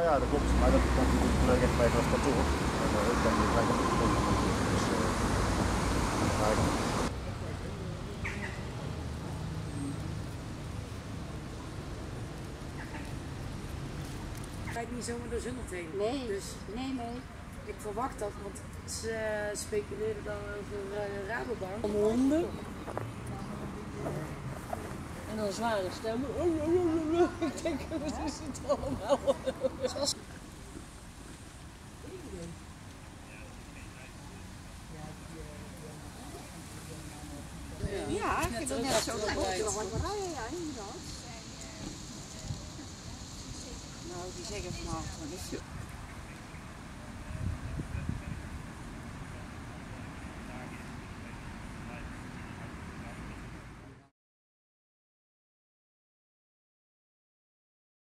Ja, ja, dat klopt. Maar dat komt natuurlijk echt bij het kantoor. En uh, ik kan niet gelijk op de. Dus uh, ga ik. rijdt niet zomaar door Zundert heen. Nee, Dus nee, nee. ik verwacht dat, want ze speculeren dan over uh, Rabobank. Om honden. En dan zware stemmen. Ik denk, wat is het allemaal? Ja, ik vind het net zo goed. Ja, inderdaad. Nou, die zeggen vanavond,